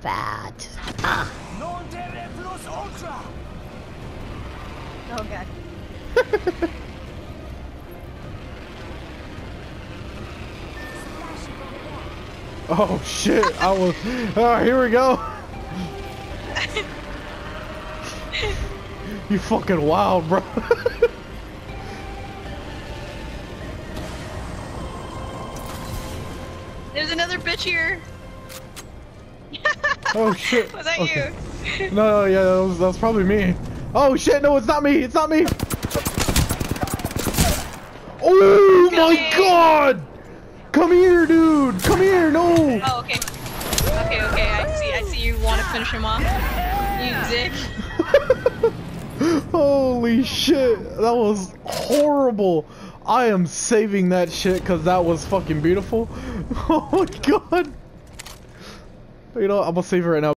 fat. Ah. Oh god. Oh shit! I was. Oh, here we go. you fucking wild, bro. There's another bitch here. Oh shit. Was that Okay. you? No, no, yeah, that was, that was probably me. Oh shit! No, it's not me. It's not me. Oh my god! Come here, dude. Come here. No. Oh, okay. Okay, okay. I see. I see. You want to finish him off. You dick. Holy shit, that was horrible. I am saving that shit because that was fucking beautiful. Oh my god. You know, I'm gonna save it right now.